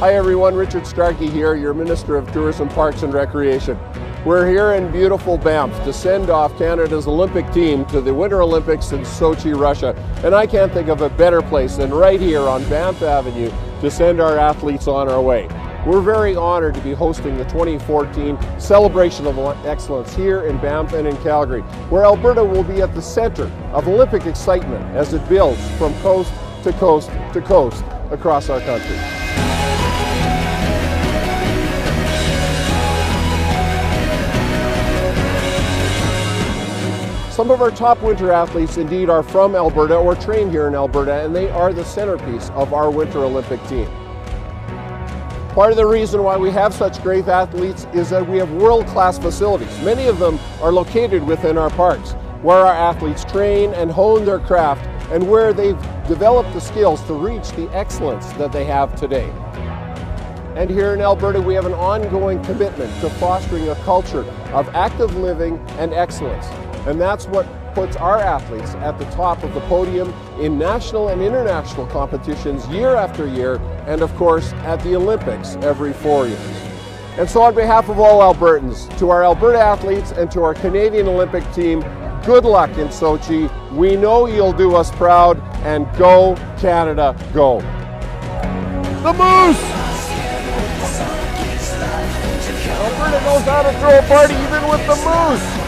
Hi everyone, Richard Starke here, your Minister of Tourism, Parks and Recreation. We're here in beautiful Banff to send off Canada's Olympic team to the Winter Olympics in Sochi, Russia. And I can't think of a better place than right here on Banff Avenue to send our athletes on our way. We're very honored to be hosting the 2014 Celebration of Excellence here in Banff and in Calgary, where Alberta will be at the center of Olympic excitement as it builds from coast to coast to coast across our country. Some of our top winter athletes indeed are from Alberta or trained here in Alberta, and they are the centerpiece of our Winter Olympic team. Part of the reason why we have such great athletes is that we have world-class facilities. Many of them are located within our parks, where our athletes train and hone their craft and where they've developed the skills to reach the excellence that they have today. And here in Alberta, we have an ongoing commitment to fostering a culture of active living and excellence. And that's what puts our athletes at the top of the podium in national and international competitions year after year, and of course at the Olympics every four years. And so on behalf of all Albertans, to our Alberta athletes and to our Canadian Olympic team, good luck in Sochi. We know you'll do us proud, and go Canada, go. The Moose! Alberta knows how to throw a party even with the Moose!